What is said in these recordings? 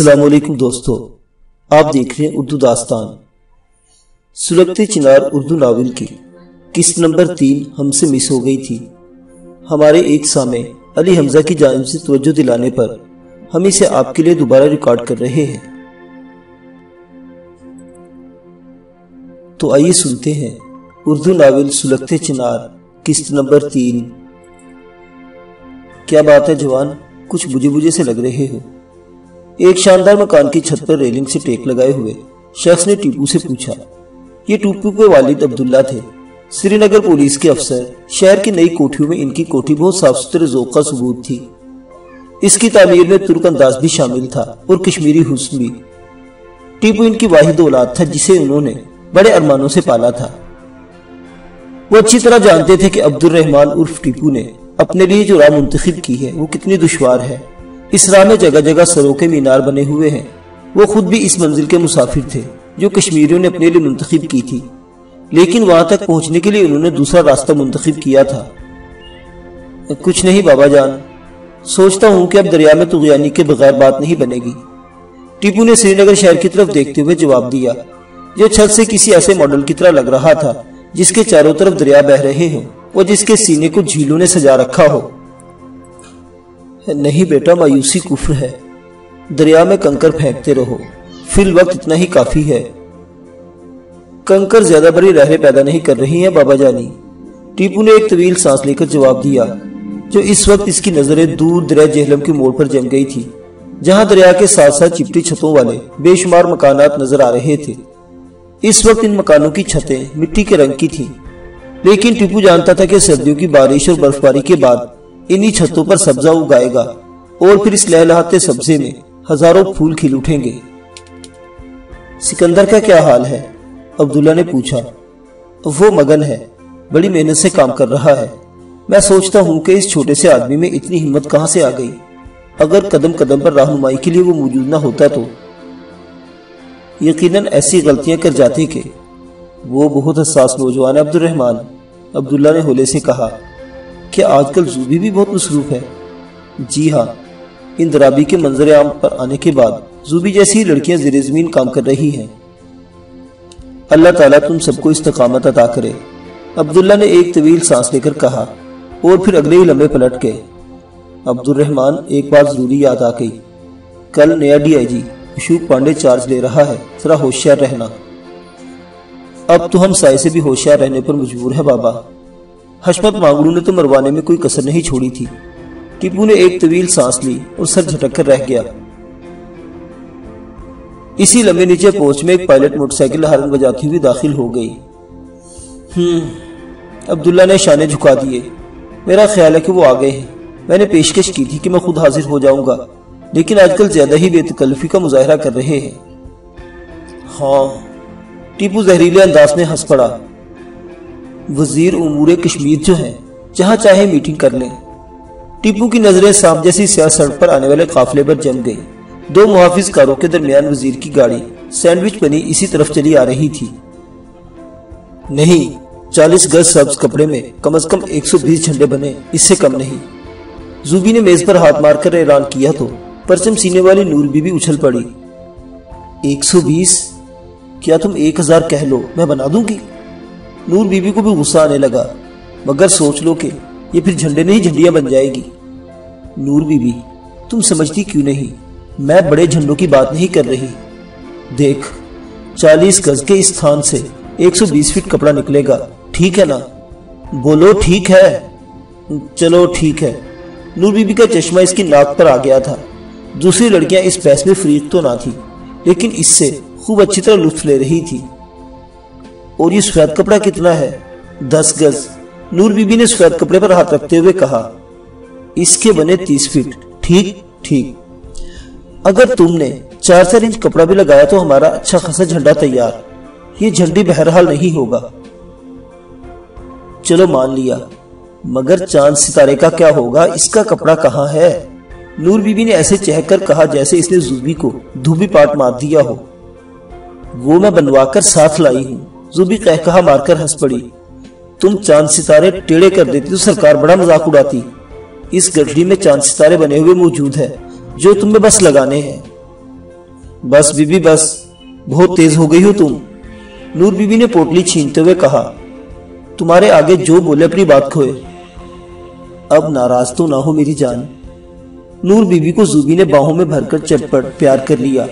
السلام علیکم دوستو، آپ دیکھ رہے ہیں اردو داستان۔ سلگتے چنار اردو ناول کی قسط نمبر تین ہم سے مس ہو گئی تھی۔ ہمارے ایک سامع علی حمزہ کی جانب سے توجہ دلانے پر ہم اسے آپ کے لیے دوبارہ ریکارڈ کر رہے ہیں۔ تو آئیے سنتے ہیں اردو ناول سلگتے چنار قسط نمبر تین۔ کیا بات ہے جوان؟ کچھ بجے بجے سے لگ رہے ہو۔ ایک شاندار مکان کی چھت پر ریلنگ سے ٹیک لگائے ہوئے شخص نے ٹیپو سے پوچھا، یہ ٹیپو کے والد عبداللہ تھے؟ سری نگر پولیس کے افسر شہر کی نئی کوٹھیوں میں ان کی کوٹھی بہت صاف ستھرے ذوق کا ثبوت تھی۔ اس کی تعمیر میں ترک انداز بھی شامل تھا اور کشمیری حسن بھی۔ ٹیپو ان کی واحد اولاد تھا جسے انہوں نے بڑے ارمانوں سے پالا تھا۔ وہ اچھی طرح جانتے تھے کہ عبد الرحمان عرف ٹیپو نے اپنے لیے جو راہ منتخب کی ہے وہ کتنی دشوار ہے۔ اس راہ میں جگہ جگہ سروں کے مینار بنے ہوئے ہیں۔ وہ خود بھی اس منزل کے مسافر تھے جو کشمیریوں نے اپنے لیے منتخب کی تھی۔ لیکن وہاں تک پہنچنے کے لیے انہوں نے دوسرا راستہ منتخب کیا تھا۔ کچھ نہیں بابا جان، سوچتا ہوں کہ اب دریا میں تغیانی کے بغیر بات نہیں بنے گی۔ ٹیپو نے سری نگر شہر کی طرف دیکھتے ہوئے جواب دیا، جو چھت سے کسی ایسے ماڈل کی طرح لگ رہا تھا، جس کے چاروں طرف دریا بہ رہے ہوں، اور جس کے سینے کو جھیلوں نے سجا رکھا ہو۔ نہیں بیٹا، مایوسی کفر ہے۔ دریا میں کنکر پھینکتے رہو۔ فی الوقت اتنا ہی کافی ہے۔ کنکر زیادہ بڑی رہے پیدا نہیں کر رہی ہیں بابا جانی۔ ٹیپو نے ایک طویل سانس لے کر جواب دیا، جو اس وقت اس کی نظریں دور دریا جہلم کے موڑ پر جم گئی تھی، جہاں دریا کے ساتھ ساتھ چپٹی چھتوں والے بے شمار مکانات نظر آ رہے تھے۔ اس وقت ان مکانوں کی چھتیں مٹی کے رنگ کی تھیں۔ لیکن ٹیپو جانتا تھا کہ سردیوں کی بارش اور برف باری کے بعد انہی چھتوں پر سبزہ اگائے گا اور پھر اس لہلاتے سبزے میں ہزاروں پھول کھل اٹھیں گے۔ سکندر کا کیا حال ہے؟ عبداللہ نے پوچھا۔ وہ مگن ہے، بڑی محنت سے کام کر رہا ہے۔ میں سوچتا ہوں کہ اس چھوٹے سے آدمی میں اتنی ہمت کہاں سے آ گئی؟ اگر قدم قدم پر رہنمائی کے لیے وہ موجود نہ ہوتا تو۔ یقیناً ایسی غلطیاں کر جاتی کہ وہ بہت حساس نوجوان عبد الرحمان عبداللہ نے ہولے سے کہا۔ کہ آج کل زوبی بھی بہت مصروف ہے۔ جی ہاں اندرابی کے منظر عام پر آنے کے بعد زوبی جیسی لڑکیاں زیر زمین کام کر رہی ہیں۔ اللہ تعالیٰ تم سب کو استقامت عطا کرے۔ عبداللہ نے ایک طویل سانس لے کر کہا اور پھر اگلے ہی لمبے پلٹ کے عبد الرحمان ایک بات ضروری یاد آ گئی۔ کل نیا D I G Ashok Pandey charge لے رہا ہے، ذرا ہوشیار رہنا۔ اب تو ہم سائے سے بھی ہوشیار رہنے پر مجبور ہے بابا۔ حشمت مانگلو نے تو مروانے میں کوئی کسر نہیں چھوڑی تھی۔ ٹیپو نے ایک طویل سانس لی اور سر جھٹک کر رہ گیا۔ اسی لمبے نیچے پہنچ میں ایک پائلٹ موٹر سائیکل ہارن بجاتی ہوئی داخل ہو گئی۔ ہم عبداللہ نے شانے جھکا دیے۔ میرا خیال ہے کہ وہ آگئے ہیں۔ میں نے پیشکش کی تھی کہ میں خود حاضر ہو جاؤں گا، لیکن آج کل زیادہ ہی بے تکلفی کا مظاہرہ کر رہے ہیں۔ ہاں ٹیپو زہریلے انداز میں ہنس پڑا۔ وزیر امور کشمیر جو ہیں، جہاں چاہے میٹنگ کر لیں۔ ٹیپو کی نظریں سانپ جیسی سیاہ سڑک پر آنے والے قافلے پر جم گئی دو محافظ کاروں کے درمیان وزیر کی گاڑی سینڈوچ بنی اسی طرف چلی آ رہی تھی۔ نہیں، چالیس گز سبز کپڑے میں کم از کم ایک سو بیس جھنڈے بنے، اس سے کم نہیں۔ زوبی نے میز پر ہاتھ مار کر اعلان کیا تو پرچم سینے والی نور بی بھی اچھل پڑی۔ ایک سو بیس؟ کیا تم ایک ہزار کہہ لو، میں بنا دوں گی؟ نور بی بی کو بھی غصہ آنے لگا، مگر سوچ لو کہ یہ پھر جھنڈے نہیں، جھنڈیاں بن جائے گی۔ نور بی بی تم سمجھتی کیوں نہیں؟ میں بڑے جھنڈوں کی بات نہیں کر رہی۔ دیکھ، چالیس گز کے اس سے ایک سو بیس فٹ کپڑا نکلے گا۔ ٹھیک ہے نا؟ بولو، ٹھیک ہے۔ چلو، ٹھیک ہے۔ نور بی بی کا چشمہ اس کی ناک پر آ گیا تھا۔ دوسری لڑکیاں اس بحث میں فریق تو نہ تھی لیکن اس سے خوب اچھی طرح لطف لے رہی تھی اور یہ سفید کپڑا کتنا ہے؟ دس گز۔ نور بی بی نے سفید کپڑے پر ہاتھ رکھتے ہوئے کہا، اس کے بنے تیس فٹ۔ ٹھیک ٹھیک۔ اگر تم نے چار چار انچ کپڑا بھی لگایا تو ہمارا اچھا خاصا جھنڈا تیار۔ یہ جھنڈی بہرحال نہیں ہوگا۔ چلو مان لیا۔ مگر چاند ستارے کا کیا ہوگا؟ اس کا کپڑا کہاں ہے؟ نور بی بی نے ایسے چہک کر کہا جیسے اس نے زوبی کو دھوبی پاٹ مار دیا ہو۔ وہ میں بنوا کر ساتھ لائی ہوں۔ زوبی کہہ کہا مار کر ہنس پڑی۔ تم چاند ستارے ٹیڑے کر دیتی تو سرکار بڑا مذاق اڑاتی۔ اس گٹری میں چاند ستارے بنے ہوئے موجود ہے جو تم میں بس لگانے ہیں۔ بس بی بی بس، بہت تیز ہو گئی ہو تم۔ نور بی بی نے پوٹلی چھینتے ہوئے کہا، تمہارے آگے جو بولے اپنی بات کھوئے۔ اب ناراض تو نہ ہو میری جان۔ نور بی بی کو زوبی نے باہوں میں بھر کر چپڑ پیار کر لیا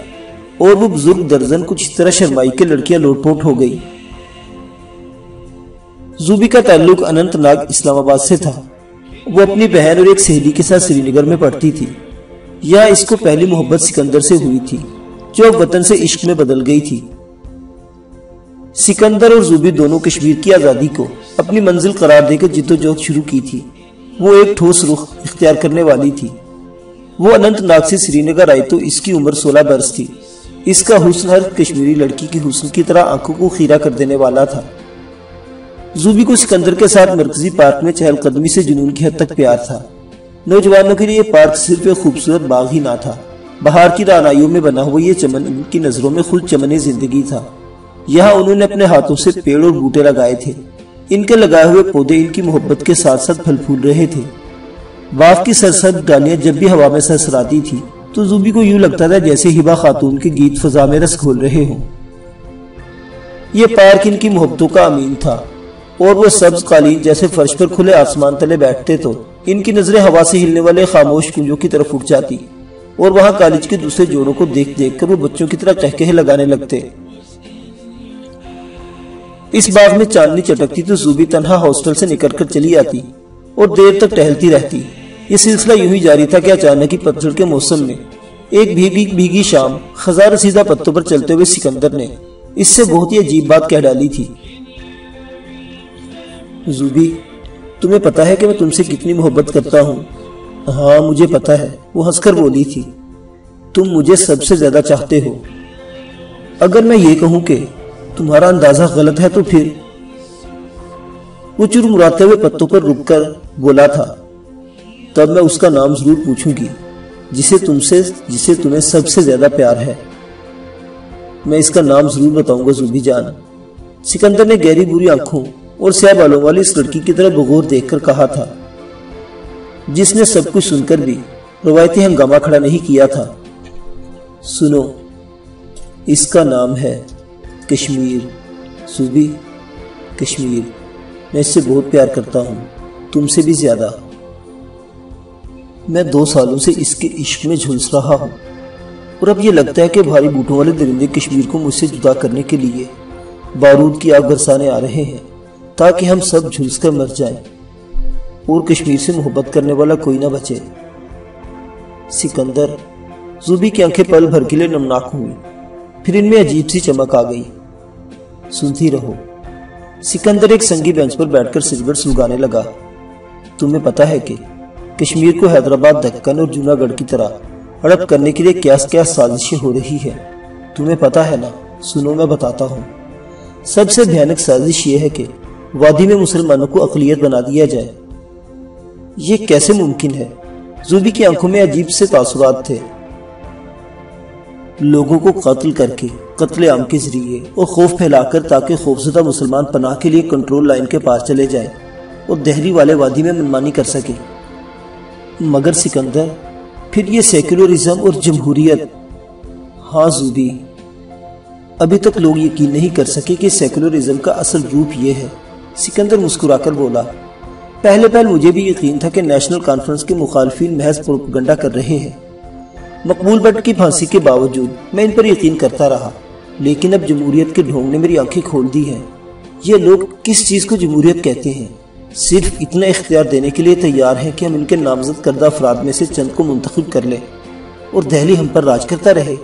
اور وہ بزرگ درزن کچھ اس طرح شرمائی کے لڑکیاں لوٹ پوٹ ہو گئی۔ زوبی کا تعلق اننت ناگ اسلام آباد سے تھا۔ وہ اپنی بہن اور ایک سہیلی کے ساتھ سری نگر میں پڑھتی تھی۔ یا اس کو پہلی محبت سکندر سے ہوئی تھی، جو اب وطن سے عشق میں بدل گئی تھی۔ سکندر اور زوبی دونوں کشمیر کی آزادی کو اپنی منزل قرار دے کر جد و جہد شروع کی تھی۔ وہ ایک ٹھوس رخ اختیار کرنے والی تھی۔ وہ اننت ناگ سے سری نگر آئی تو اس کی عمر سولہ برس تھی۔ اس کا حسن ہر کشمیری لڑکی کی حسن کی طرح آنکھوں کو خیرہ کر دینے والا تھا۔ زوبی کو سکندر کے ساتھ مرکزی پارک میں چہل قدمی سے جنون کی حد تک پیار تھا۔ نوجوانوں کے لیے پارک صرف ایک خوبصورت باغ ہی نہ تھا۔ بہار کی رانائیوں میں بنا ہوا یہ چمن ان کی نظروں میں خود چمن زندگی تھا۔ یہاں انہوں نے اپنے ہاتھوں سے پیڑ اور بوٹے لگائے تھے۔ ان کے لگائے ہوئے پودے ان کی محبت کے ساتھ ساتھ پھل پھول رہے تھے۔ باغ کی سرسد ڈالیاں جب بھی ہوا میں سرسراتی تھی، تو زوبی کو یوں لگتا تھا جیسے ہبا خاتون کے گیت فضا میں رس کھول رہے ہوں۔ یہ پارک ان کی محبتوں کا امین تھا۔ اور وہ سبز قالین جیسے فرش پر کھلے آسمان تلے بیٹھتے تو ان کی نظریں ہوا سے ہلنے والے خاموش کنجوں کی طرف اٹھ جاتی اور وہاں کالج کے دوسرے جوڑوں کو دیکھ دیکھ کر وہ بچوں کی طرح کہکہے لگانے لگتے۔ اس باغ میں چاندنی چٹکتی تو زوبی تنہا ہاسٹل سے نکل کر چلی آتی اور دیر تک ٹہلتی رہتی۔ یہ سلسلہ یوں ہی جاری تھا کہ اچانک ہی پتھر کے موسم میں ایک بھیگی بھیگی شام خزار رسیدہ پتوں پر چلتے ہوئے سکندر نے اس سے بہت ہی عجیب بات کہہ ڈالی تھی۔ زوبی، تمہیں پتا ہے کہ میں تم سے کتنی محبت کرتا ہوں۔ ہاں مجھے پتا ہے، وہ ہنس کر بولی تھی۔ تم مجھے سب سے زیادہ چاہتے ہو۔ اگر میں یہ کہوں کہ تمہارا اندازہ غلط ہے تو پھر۔ وہ چر مراتے ہوئے پتوں پر رک کر بولا تھا۔ تب میں اس کا نام ضرور پوچھوں گی، جسے تم سے، جسے تمہیں سب سے زیادہ پیار ہے۔ میں اس کا نام ضرور بتاؤں گا، زوبی جان۔ سکندر نے گہری بری آنکھوں اور سیاہ بالوں والی اس لڑکی کی طرح بغور دیکھ کر کہا تھا۔ جس نے سب کچھ سن کر بھی روایتی ہنگامہ کھڑا نہیں کیا تھا۔ سنو، اس کا نام ہے کشمیر۔ صوبی، کشمیر، میں اس سے بہت پیار کرتا ہوں۔ تم سے بھی زیادہ۔ میں دو سالوں سے اس کے عشق میں جھلس رہا ہوں۔ اور اب یہ لگتا ہے کہ بھاری بوٹوں والے درندے کشمیر کو مجھ سے جدا کرنے کے لیے بارود کی آگ برسانے آ رہے ہیں۔ تاکہ ہم سب جھلس کر مر جائیں۔ اور کشمیر سے محبت کرنے والا کوئی نہ بچے۔ سکندر، زوبی کی آنکھیں پل بھر کے لیے نمناک ہوئی پھر ان میں عجیب سی چمک آ گئی۔ سنتی رہو۔ سکندر ایک سنگی بینچ پر بیٹھ کر سجبر سلگانے لگا۔ تمہیں پتا ہے کہ کشمیر کو حیدرآباد، دکن اور جونا گڑھ کی طرح اڑپ کرنے کے لیے کیا کیا سازشیں ہو رہی ہے تمہیں پتا ہے نا؟ سنو، میں بتاتا ہوں۔ سب سے بھیانک سازش یہ ہے کہ وادی میں مسلمانوں کو اقلیت بنا دیا جائے۔ یہ کیسے ممکن ہے؟ زوبی کی آنکھوں میں عجیب سے تاثرات تھے۔ لوگوں کو قتل کر کے، قتل عام کے ذریعے اور خوف پھیلا کر تاکہ خوفزدہ مسلمان پناہ کے لیے کنٹرول لائن کے پاس چلے جائیں اور دہلی والے وادی میں منمانی کر سکے مگر سکندر، پھر یہ سیکولرزم اور جمہوریت۔ ہاں زودی ابھی تک لوگ یقین نہیں کر سکے کہ سیکولرزم کا اصل روپ یہ ہے۔ سکندر مسکرا کر بولا، پہلے پہل مجھے بھی یقین تھا کہ نیشنل کانفرنس کے مخالفین محض پروپگنڈا کر رہے ہیں۔ مقبول بٹ کی پھانسی کے باوجود میں ان پر یقین کرتا رہا، لیکن اب جمہوریت کے ڈھونگ نے میری آنکھیں کھول دی ہیں۔ یہ لوگ کس چیز کو جمہوریت کہتے ہیں؟ صرف اتنا اختیار دینے کے لیے تیار ہیں کہ ہم ان کے نامزد کردہ افراد میں سے چند کو منتخب کر لیں اور دہلی ہم پر راج کرتا رہے۔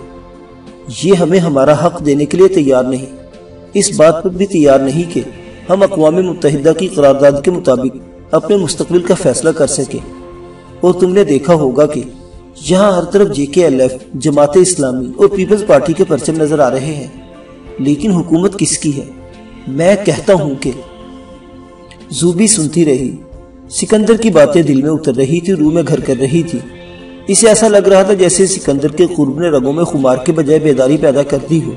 یہ ہمیں ہمارا حق دینے کے لیے تیار نہیں۔ اس بات پر بھی تیار نہیں کہ ہم اقوام متحدہ کی قرارداد کے مطابق اپنے مستقبل کا فیصلہ کر سکیں۔ اور تم نے دیکھا ہوگا کہ یہاں ہر طرف جے کے ایل ایف، جماعت اسلامی اور پیپلز پارٹی کے پرچم نظر آ رہے ہیں۔ لیکن حکومت کس کی ہے؟ میں کہتا ہوں کہ زوبی سنتی رہی، سکندر کی باتیں دل میں اتر رہی تھی، روح میں گھر کر رہی تھی۔ اسے ایسا لگ رہا تھا جیسے سکندر کے قرب نے رگوں میں خمار کے بجائے بیداری پیدا کرتی ہو۔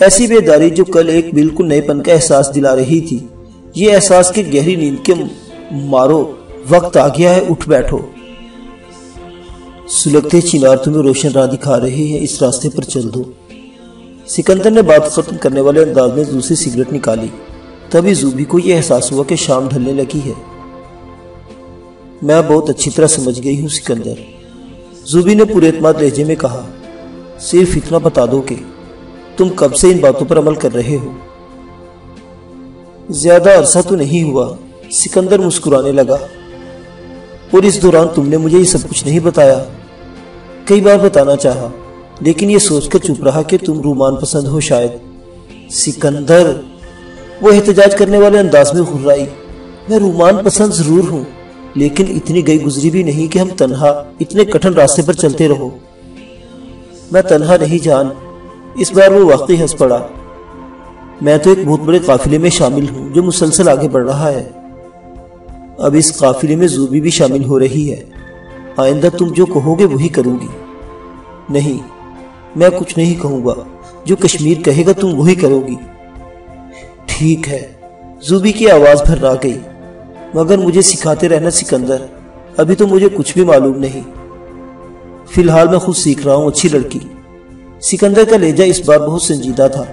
ایسی بیداری جو کل ایک بالکل نئے پن کا احساس دلا رہی تھی۔ یہ احساس کے گہری نیند کے مارو وقت آ گیا ہے، اٹھ بیٹھو۔ سلگتے چنار تمہیں روشن راہ دکھا رہے ہیں، اس راستے پر چل دو۔ سکندر نے بات ختم کرنے والے انداز میں دوسری سگریٹ نکالی۔ تبھی زوبی کو یہ احساس ہوا کہ شام ڈھلنے لگی ہے۔ میں بہت اچھی طرح سمجھ گئی ہوں، سکندر۔ زوبی نے پورے اعتماد لہجے میں کہا، صرف اتنا بتا دو کہ تم کب سے ان باتوں پر عمل کر رہے ہو؟ زیادہ عرصہ تو نہیں ہوا، سکندر مسکرانے لگا۔ اور اس دوران تم نے مجھے یہ سب کچھ نہیں بتایا۔ کئی بار بتانا چاہا، لیکن یہ سوچ کر چپ رہا کہ تم رومان پسند ہو شاید۔ سکندر، وہ احتجاج کرنے والے انداز میں غرائی میں رومان پسند ضرور ہوں، لیکن اتنی گئی گزری بھی نہیں کہ ہم تنہا اتنے کٹھن راستے پر چلتے رہو۔ میں تنہا نہیں جان اس بار وہ واقعی ہنس پڑا۔ میں تو ایک بہت بڑے قافلے میں شامل ہوں جو مسلسل آگے بڑھ رہا ہے۔ اب اس قافلے میں زوبی بھی شامل ہو رہی ہے۔ آئندہ تم جو کہو گے وہی کروں گی۔ نہیں، میں کچھ نہیں کہوں گا۔ جو کشمیر کہے گا تم وہی کرو گی۔ ٹھیک ہے، زوبی کی آواز بھر رہا گئی۔ مگر مجھے سکھاتے رہنا سکندر۔ ابھی تو مجھے کچھ بھی معلوم نہیں۔ فی الحال میں خود سیکھ رہا ہوں، اچھی لڑکی۔ سکندر کا لہجہ اس بار بہت سنجیدہ تھا۔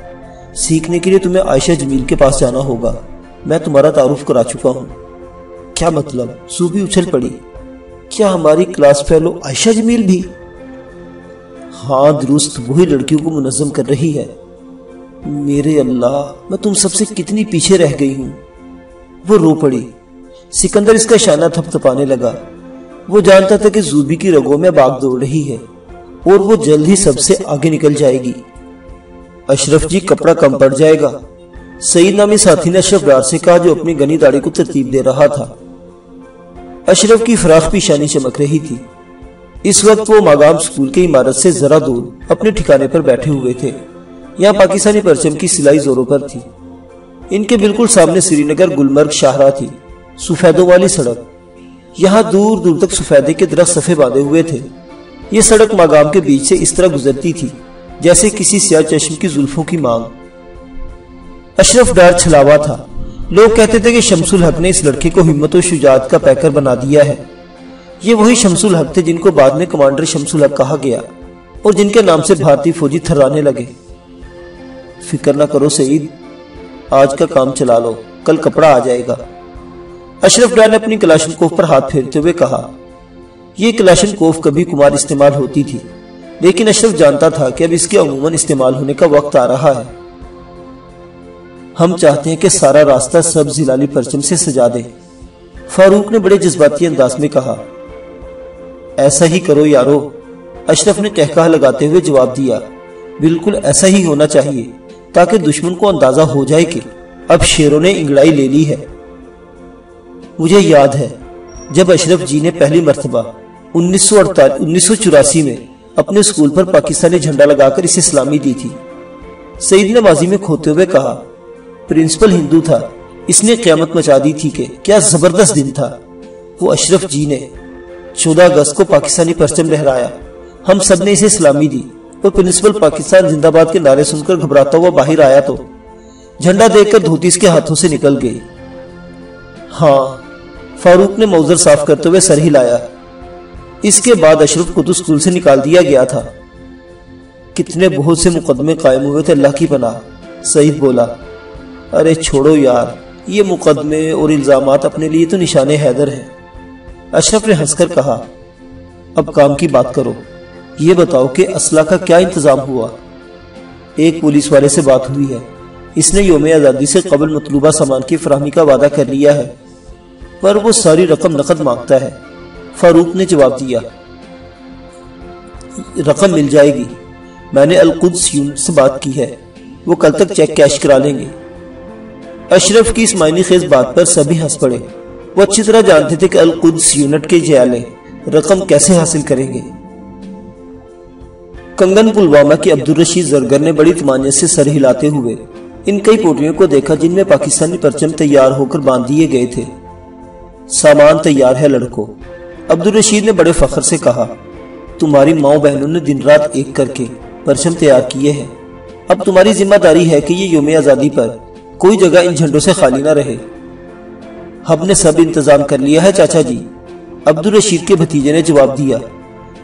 سیکھنے کے لیے تمہیں عائشہ جمیل کے پاس جانا ہوگا۔ میں تمہارا تعارف کرا چکا ہوں۔ کیا مطلب؟ زوبی اچھل پڑی۔ کیا ہماری کلاس فیلو عائشہ جمیل بھی؟ ہاں درست، وہی لڑکیوں کو منظم کر رہی ہے۔ میرے اللہ، میں تم سب سے کتنی پیچھے رہ گئی ہوں۔ وہ رو پڑی۔ سکندر اس کا شانہ تھپ تھپانے لگا۔ وہ جانتا تھا کہ زوبی کی رگوں میں باغ دوڑ رہی ہے۔ اور وہ جلد ہی سب سے آگے نکل جائے گی۔ اشرف جی کپڑا کم پڑ جائے گا۔ سعید نامی ساتھی نے اشرف ڈار سے کہا جو اپنی گنی داڑی کو ترتیب دے رہا تھا۔ اشرف کی فراخ پیشانی چمک رہی تھی۔ اس وقت وہ ماگام سکول کے عمارت سے ذرا دور اپنے ٹھکانے پر بیٹھے ہوئے تھے۔ یہاں پاکستانی پرچم کی سلائی زوروں پر تھی۔ ان کے بالکل سامنے سری نگر گلمرگ شاہراہ تھی۔ سفیدوں والی سڑک۔ یہاں دور دور تک سفیدے کے درخت صفے باندھے ہوئے تھے۔ یہ سڑک ماگام کے بیچ سے اس طرح گزرتی تھی، جیسے کسی سیاہ چشم کی زلفوں کی مانگ۔ اشرف ڈار چھلاوا تھا۔ لوگ کہتے تھے کہ شمس الحق نے اس لڑکے کو ہمت و شجاعت کا پیکر بنا دیا ہے۔ یہ وہی شمس الحق تھے جن کو بعد میں کمانڈر شمس الحق کہا گیا اور جن کے نام سے بھارتی فوجی تھرانے لگے۔ فکر نہ کرو سعید، آج کا کام چلا لو، کل کپڑا آ جائے گا۔ اشرف ڈار نے اپنی کلاشن کوف پر ہاتھ پھیرتے ہوئے کہا یہ کلاشن کوف کبھی کمار استعمال ہوتی تھی، لیکن اشرف جانتا تھا کہ اب اس کے عموماً استعمال ہونے کا وقت آ رہا ہے۔ ہم چاہتے ہیں کہ سارا راستہ سب زلالی پرچم سے سجا دیں فاروق نے بڑے جذباتی انداز میں کہا، ایسا ہی کرو یارو۔ اشرف نے کہکہ لگاتے ہوئے جواب دیا، بالکل ایسا ہی ہونا چاہیے، تاکہ دشمن کو اندازہ ہو جائے کہ اب شیروں نے انگڑائی لے لی ہے۔ مجھے یاد ہے، جب اشرف جی نے پہلی مرتبہ انیس سو انیس سو چوراسی میں اپنے اسکول پر پاکستانی جھنڈا لگا کر اسے اسلامی دی تھی۔ سعید نے بازی میں کھوتے ہوئے کہا، پرنسپل ہندو تھا۔ اس نے قیامت مچا دی تھی کہ کیا زبردست دن تھا۔ وہ اشرف جی نے چودہ اگست کو پاکستانی پرچم لہرایا۔ ہم سب نے اسے اسلامی دی۔ اور پرنسپل پاکستان زندہ باد کے نعرے سن کر گھبراتا ہوا باہر آیا تو جھنڈا دیکھ کر دھوتی اس کے ہاتھوں سے نکل گئی۔ ہاں فاروق نے موزر صاف کرتے ہوئے سر ہی لایا اس کے بعد اشرف کو تو اسکول سے نکال دیا گیا تھا۔ کتنے بہت سے مقدمے قائم ہوئے تھے، اللہ کی پناہ۔ سعید بولا۔ ارے چھوڑو یار، یہ مقدمے اور الزامات اپنے لیے تو نشان حیدر ہے اشرف نے ہنس کر کہا، اب کام کی بات کرو۔ یہ بتاؤ کہ اسلحہ کا کیا انتظام ہوا۔ ایک پولیس والے سے بات ہوئی ہے۔ اس نے یوم آزادی سے قبل مطلوبہ سامان کی فراہمی کا وعدہ کر لیا ہے۔ پر وہ ساری رقم نقد مانگتا ہے۔ فاروق نے جواب دیا، رقم مل جائے گی۔ میں نے القدس یونٹ سے بات کی ہے، وہ کل تک چیک کیش کرا لیں گے۔ اشرف کی اس معنی خیز بات پر سبھی ہنس پڑے۔ وہ اچھی طرح جانتے تھے کہ القدس یونٹ کے جیالے رقم کیسے حاصل کریں گے۔ کنگن پلوامہ کی عبد الرشید زرگر نے بڑی تمانیت سے سر ہلاتے ہوئے ان کئی پوٹریوں کو دیکھا جن میں پاکستانی پرچم تیار ہو کر باندھ دیے گئے تھے۔ سامان تیار ہے لڑکوں۔ عبد الرشید نے بڑے فخر سے کہا، تمہاری ماؤں بہنوں نے دن رات ایک کر کے پرچم تیار کیے ہیں۔ اب تمہاری ذمہ داری ہے کہ یہ یوم آزادی پر کوئی جگہ ان جھنڈوں سے خالی نہ رہے۔ ہم نے سب انتظام کر لیا ہے، چاچا جی۔ عبد الرشید کے بھتیجے نے جواب دیا۔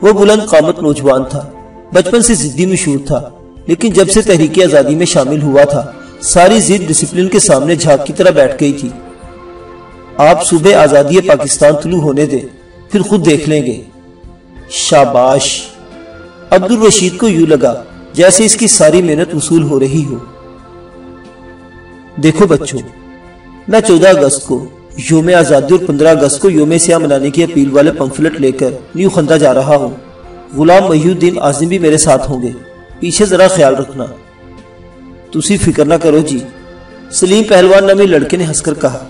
وہ بلند قامت نوجوان تھا۔ بچپن سے زدی مشہور تھا، لیکن جب سے تحریک آزادی میں شامل ہوا تھا، ساری زد ڈسپلن کے سامنے جھاگ کی طرح بیٹھ گئی تھی۔ آپ صبح آزادی پاکستان طلوع ہونے دے پھر خود دیکھ لیں گے۔ شاباش، عبد الرشید کو یوں لگا جیسے اس کی ساری محنت وصول ہو رہی ہو۔ دیکھو بچوں میں چودہ اگست کو یوم آزادی اور پندرہ اگست کو یوم سیاہ منانے کی اپیل والے پمفلٹ لے کر نیو خندہ جا رہا ہوں۔ غلام محی الدین آزم بھی میرے ساتھ ہوں گے۔ پیچھے ذرا خیال رکھنا۔ تسی فکر نہ کرو جی سلیم پہلوان نامی لڑکے نے ہنس کر کہا،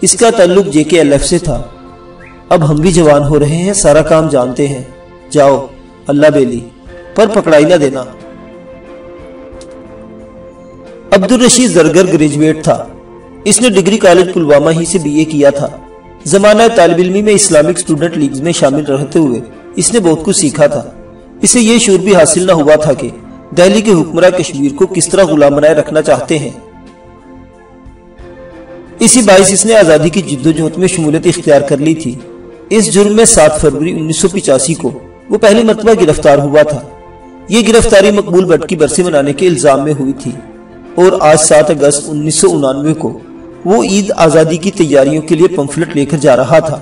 اس کا تعلق جے کے ایل ایف سے تھا۔ اب ہم بھی جوان ہو رہے ہیں، سارا کام جانتے ہیں۔ جاؤ، اللہ بیلی، پر پکڑائی نہ دینا۔ عبد الرشید زرگر گریجویٹ تھا۔ اس نے ڈگری کالج پلوامہ ہی سے بی اے کیا تھا۔ زمانہ طالب علمی میں اسلامک سٹوڈنٹ لیگز میں شامل رہتے ہوئے اس نے بہت کچھ سیکھا تھا۔ اسے یہ شعور بھی حاصل نہ ہوا تھا کہ دہلی کے حکمراں کشمیر کو کس طرح غلام بنائے رکھنا چاہتے ہیں۔ اسی باعث اس نے آزادی کی جد و جہد میں شمولیت اختیار کر لی تھی۔ اس جرم میں سات فروری انیس سو پچاسی کو وہ پہلی مرتبہ گرفتار ہوا تھا۔ یہ گرفتاری مقبول بٹ کی برسی منانے کے الزام میں ہوئی تھی اور آج سات اگست انیس سو انانوے کو وہ عید آزادی کی تیاریوں کے لیے پمفلٹ لے کر جا رہا تھا۔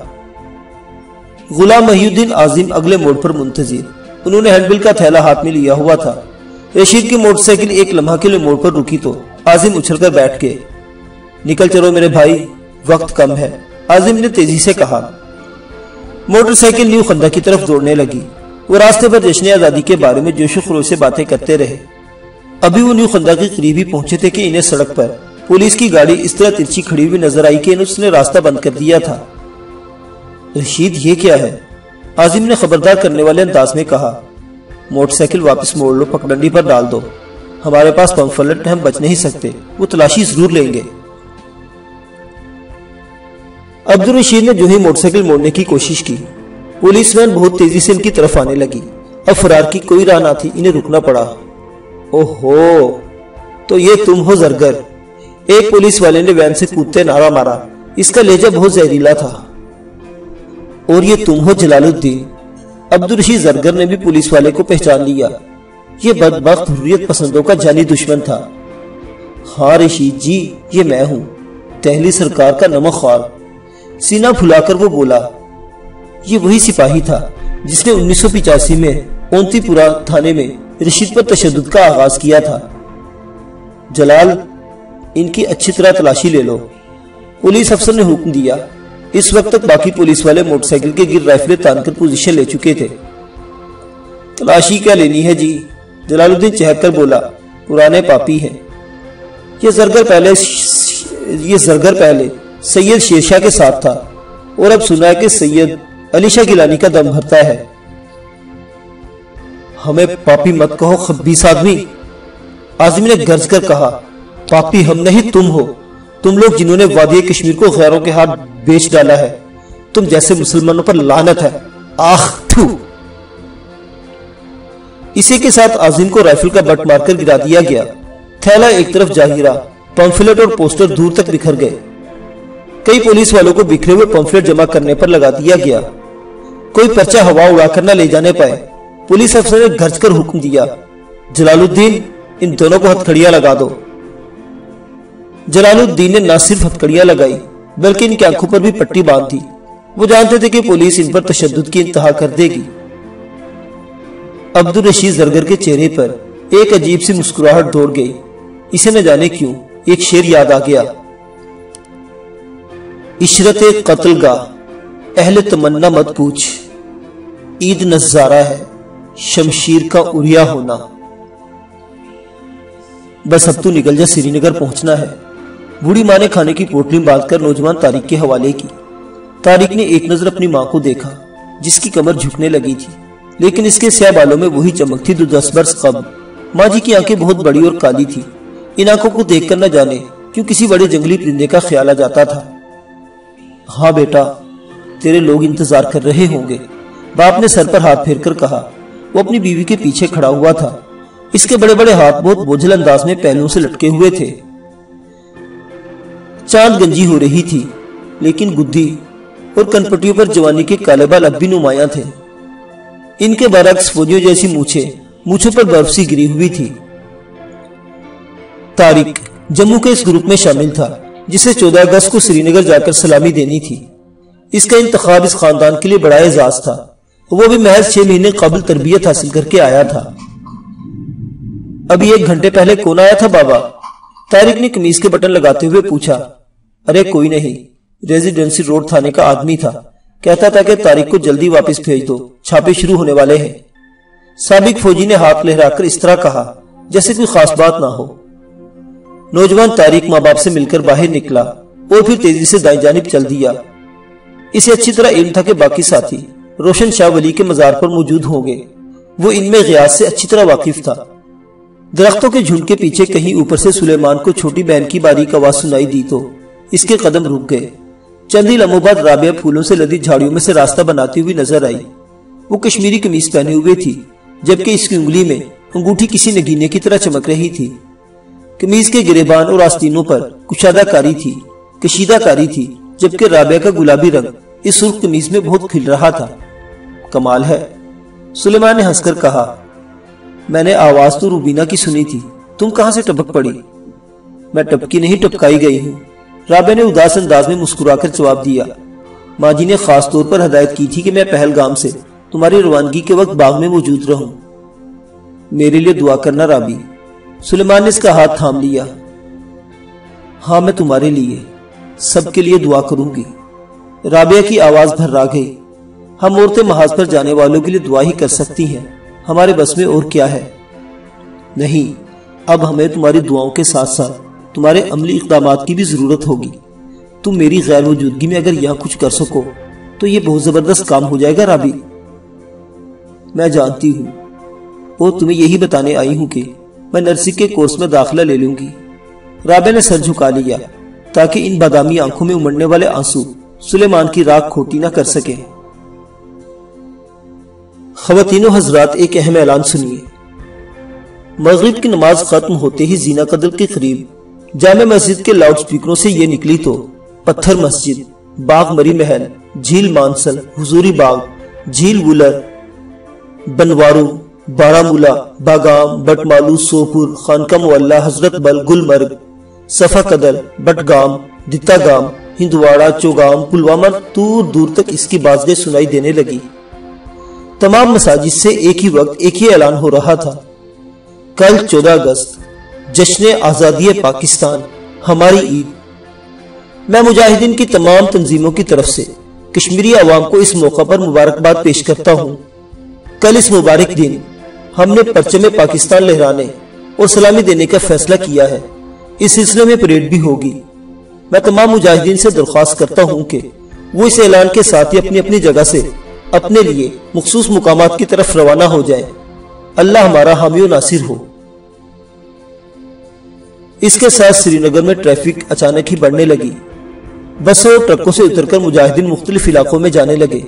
غلام محی الدین عظیم اگلے موڑ پر منتظر۔ انہوں نے ہینڈ بل کا تھیلا ہاتھ میں لیا ہوا تھا۔ رشید کی موٹر سائیکل ایک لمحہ کے لیے موڑ پر رکی تو عظیم اچھل کر بیٹھ کے نکل چلو میرے بھائی، وقت کم ہے۔ عظیم نے تیزی سے کہا۔ موٹر سائیکل نیو خندہ کی طرف دوڑنے لگی۔ وہ راستے پر جشن آزادی کے بارے میں جوش و خروش سے باتیں کرتے رہے۔ ابھی وہ نیو خندہ کے قریب ہی پہنچے تھے کہ انہیں سڑک پر پولیس کی گاڑی اس طرح ترچی کھڑی ہوئی نظر آئی کہ اس نے راستہ بند کر دیا تھا۔ رشید، یہ کیا ہے؟ عظیم نے خبردار کرنے والے انداز میں کہا، موٹر سائیکل واپس موڑ لو، پکڑنڈی پر ڈال دو۔ ہمارے پاس پمفلٹ ہم بچ نہیں سکتے، وہ تلاشی ضرور لیں گے۔ عبد الرشید نے جو ہی موٹر سائیکل موڑنے کی کوشش کی پولیس وین بہت تیزی سے ان کی طرف آنے لگی۔ اب فرار کی کوئی راہ نہ تھی، انہیں رکنا پڑا۔ اوہو، تو یہ تم ہو زرگر۔ ایک پولیس والے نے وین سے کودتے نعرہ مارا۔ اس کا لہجہ بہت زہریلا تھا۔ اور یہ تم ہو جلال الدین۔ عبد الرشید زرگر نے بھی پولیس والے کو پہچان لیا۔ یہ بدبخت حریت پسندوں کا جانی دشمن تھا۔ ہاں رشید جی یہ میں ہوں۔ دہلی سرکار کا نمک خوار۔ سینہ پھلا کر وہ بولا، یہ وہی سپاہی تھا جس نے انیس سو پچاسی میں اونتی پورا تھانے میں رشید پر تشدد کا آغاز کیا تھا۔ جلال، ان کی اچھی طرح تلاشی لے لو۔ پولیس افسر نے حکم دیا، اس وقت تک باقی پولیس والے موٹر سائیکل کے گر رائفلیں تان کر پوزیشن لے چکے تھے۔ تلاشی کیا لینی ہے جی؟ جلال الدین چہر کر بولا، پرانے پاپی ہیں۔ یہ زرگر پہلے، یہ زرگر پہلے۔ سید شیرشاہ کے ساتھ تھا۔ اور اب سنا ہے کہ سید علی شاہ گیلانی کا دم بھرتا ہے۔ ہمیں پاپی مت کہو، خبیص آدمی۔ آزمی نے گرز کر کہا، پاپی ہم نہیں، تم ہو۔ تم لوگ جنہوں نے وادی کشمیر کو غیروں کے ہاتھ بیچ ڈالا ہے، تم جیسے مسلمانوں پر لانت ہے۔ آخ، تھو۔ اسی کے ساتھ آزم کو رائفل کا بٹ مار کر گرا دیا گیا۔ تھیلا ایک طرف جاہیرہ، پمفلٹ اور پوسٹر دور تک بکھر گئے۔ کئی پولیس والوں کو بکھرے ہوئے پمفلٹ جمع کرنے پر لگا دیا گیا۔ کوئی پرچہ ہوا اڑا کر نہ لے جانے پائے۔ پولیس افسر نے گھرچ کر حکم دیا۔ جلال الدین، ان دونوں کو ہتھکڑیاں لگا دو۔ جلال الدین نے نہ صرف ہتھکڑیاں لگائی، بلکہ ان کی آنکھوں پر بھی پٹی باندھ دی۔ وہ جانتے تھے کہ پولیس ان پر تشدد کی انتہا کر دے گی۔ عبد الرشید زرگر کے چہرے پر ایک عجیب سی مسکراہٹ دوڑ گئی۔ اسے نہ جانے کیوں ایک شیر یاد آ گیا۔ عشرت قتل گاہ اہل تمنا مت پوچھ۔ عید نظارہ ہے، شمشیر کا اریا ہونا۔ بس اب تو نکل جا سری نگر پہنچنا ہے۔ بوڑھی ماں نے کھانے کی پوٹلی باندھ کر نوجوان تاریخ کے حوالے کی۔ تاریخ نے ایک نظر اپنی ماں کو دیکھا، جس کی کمر جھکنے لگی تھی۔ لیکن اس کے سیاہ بالوں میں وہی چمک تھی دو دس برس قبل۔ ماں جی کی آنکھیں بہت بڑی اور کالی تھی ان آنکھوں کو دیکھ کر نہ جانے کیوں کسی بڑے جنگلی پرندے کا خیال آ جاتا تھا۔ ہاں بیٹا، تیرے لوگ انتظار کر رہے ہوں گے۔ باپ نے سر پر ہاتھ پھیر کر کہا، وہ اپنی بیوی کے پیچھے کھڑا ہوا تھا۔ اس کے بڑے بڑے ہاتھ بہت بوجھل انداز میں پہلوں سے لٹکے ہوئے تھے۔ چاند گنجی ہو رہی تھی، لیکن گدھی اور کنپٹیوں پر جوانی کے کالے بال اب بھی نمایاں تھے۔ ان کے برعکس فوجیوں جیسی موچھے موچھوں پر برفسی گری ہوئی تھی۔ تاریخ جموں کے اس گروپ میں شامل تھا۔ جسے چودہ اگست کو سری نگر جا کر سلامی دینی تھی۔ اس کا انتخاب اس خاندان کے لیے بڑا اعزاز تھا۔ وہ بھی محض چھ مہینے قبل تربیت حاصل کر کے آیا تھا۔ ابھی ایک گھنٹے پہلے کون آیا تھا بابا؟ تاریخ نے کمیز کے بٹن لگاتے ہوئے پوچھا، ارے کوئی نہیں، ریزیڈنسی روڈ تھانے کا آدمی تھا۔ کہتا تھا کہ تاریخ کو جلدی واپس بھیج دو، چھاپے شروع ہونے والے ہیں۔ سابق فوجی نے ہاتھ لہرا کر اس طرح کہا، جیسے کوئی خاص بات نہ ہو۔ نوجوان تاریخ ماں باپ سے مل کر باہر نکلا۔ اور پھر تیزی سے دائیں جانب چل دیا۔ اسے اچھی طرح علم تھا کہ باقی ساتھی روشن شاہ ولی کے مزار پر موجود ہوں گے۔ وہ ان میں غیاس سے اچھی طرح واقف تھا۔ درختوں کے جھنڈ کے پیچھے کہیں اوپر سے سلیمان کو چھوٹی بہن کی باریک آواز سنائی دی تو اس کے قدم رک گئے۔ چندی لمحوں بعد رابعہ پھولوں سے لدی جھاڑیوں میں سے راستہ بناتی ہوئی نظر آئی۔ وہ کشمیری کمیز پہنے ہوئے تھی، جبکہ اس کی انگلی میں انگوٹھی کسی نگینے کی طرح چمک رہی تھی۔ کمیز کے گریبان اور آستینوں پر کشادہ کاری تھی کشیدہ کاری تھی، جبکہ رابعہ کا گلابی رنگ اس سرخ کمیز میں بہت کھل رہا تھا۔ کمال ہے، سلیمان نے ہنس کر کہا، میں نے آواز تو روبینہ کی سنی تھی، تم کہاں سے ٹپک پڑی؟ میں ٹپکی نہیں، ٹپکائی گئی ہوں۔ رابع نے اداس انداز میں مسکرا کر جواب دیا ماں جی نے خاص طور پر ہدایت کی تھی کہ میں پہلگام سے تمہاری روانگی کے وقت باغ میں موجود رہوں۔ میرے لیے دعا کرنا رابی۔ سلیمان نے اس کا ہاتھ تھام لیا۔ ہاں میں تمہارے لیے سب کے لیے دعا کروں گی۔ رابعہ کی آواز بھر را گئی۔ ہم عورتیں محاذ پر جانے والوں کے لیے دعا ہی کر سکتی ہیں۔ ہمارے بس میں اور کیا ہے؟ نہیں، اب ہمیں تمہاری دعاؤں کے ساتھ ساتھ تمہارے عملی اقدامات کی بھی ضرورت ہوگی۔ تم میری غیر موجودگی میں اگر یہاں کچھ کر سکو، تو یہ بہت زبردست کام ہو جائے گا رابی۔ میں جانتی ہوں۔ اور تمہیں یہی بتانے آئی ہوں کہ میں نرسنگ کے کورس میں داخلہ لے لوں گی۔ رابع نے سر جھکا لیا تاکہ ان بادامی آنکھوں میں امڑنے والے آنسو سلیمان کی راک کھوٹی نہ کر سکے خواتین و حضرات، ایک اہم اعلان سنیے۔ مغرب کی نماز ختم ہوتے ہی زینہ قدل کے قریب جامع مسجد کے لاؤڈ سپیکروں سے یہ نکلی تو پتھر مسجد، باغ مری محل، جھیل مانسل، حضوری باغ، جھیل وولر، بنوارو۔ بارہ مولا باغام بٹ مالو سوپور خانکہ مولا حضرت بل گل مرگ، صفا قدل بٹ گام دتا گام ہندواڑا چوگام، پلوامہ دور دور تک اس کی بازگیں سنائی دینے لگی۔ تمام مساجد سے ایک ہی وقت ایک ہی اعلان ہو رہا تھا۔ کل چودہ اگست، جشن آزادی پاکستان، ہماری عید۔ میں مجاہدین کی تمام تنظیموں کی طرف سے کشمیری عوام کو اس موقع پر مبارکباد پیش کرتا ہوں۔ کل اس مبارک دن ہم نے پرچم پاکستان لہرانے اور سلامی دینے کا فیصلہ کیا ہے۔ اس سلسلے میں پریڈ بھی ہوگی۔ میں تمام مجاہدین سے درخواست کرتا ہوں کہ وہ اس اعلان کے ساتھ ہی اپنی اپنی جگہ سے اپنے لیے مخصوص مقامات کی طرف روانہ ہو جائے اللہ ہمارا حامی و ناصر ہو۔ اس کے ساتھ سری نگر میں ٹریفک اچانک ہی بڑھنے لگی۔ بسوں اور ٹرکوں سے اتر کر مجاہدین مختلف علاقوں میں جانے لگے۔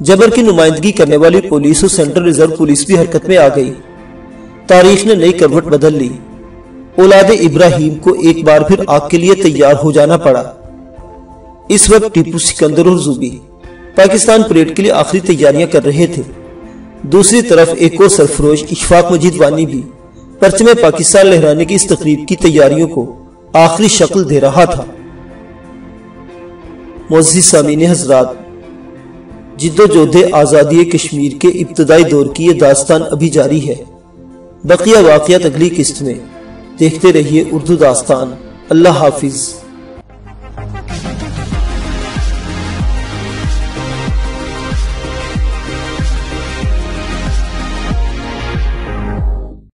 جبر کی نمائندگی کرنے والی پولیس اور سینٹرل ریزرو پولیس بھی حرکت میں آ گئی۔ تاریخ نے نئی کروٹ بدل لی۔ اولاد ابراہیم کو ایک بار پھر آگ کے لیے تیار ہو جانا پڑا۔ اس وقت ٹیپو سکندر اور زوبی پاکستان پریڈ کے لیے آخری تیاریاں کر رہے تھے۔ دوسری طرف ایک اور سرفروش اشفاق مجید وانی بھی پرچم پاکستان لہرانے کی اس تقریب کی تیاریوں کو آخری شکل دے رہا تھا۔ معزز سامین حضرات جد و جہد آزادی کشمیر کے ابتدائی دور کی یہ داستان ابھی جاری ہے۔ بقیہ واقعات اگلی قسط میں۔ دیکھتے رہیے اردو داستان۔ اللہ حافظ۔